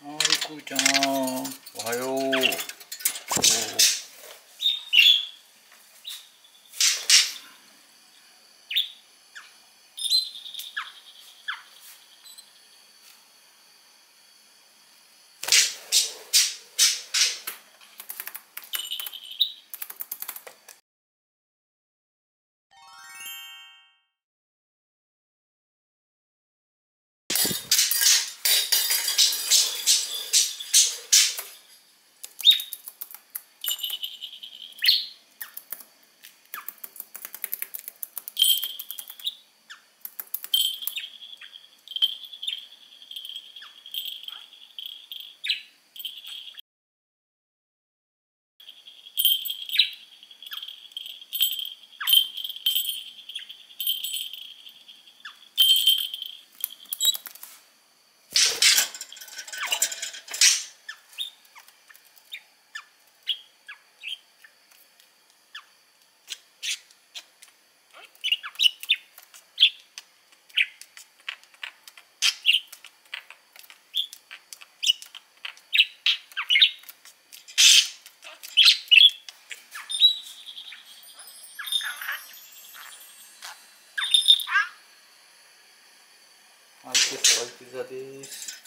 くーちゃん。おはよう。Ah, Al-Quran Hadis